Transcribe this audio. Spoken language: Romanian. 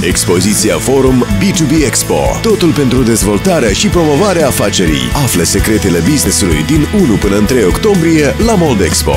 Expoziția Forum B2B Expo. Totul pentru dezvoltarea și promovarea afacerii. Află secretele businessului din 1 până în 3 octombrie la Mold Expo.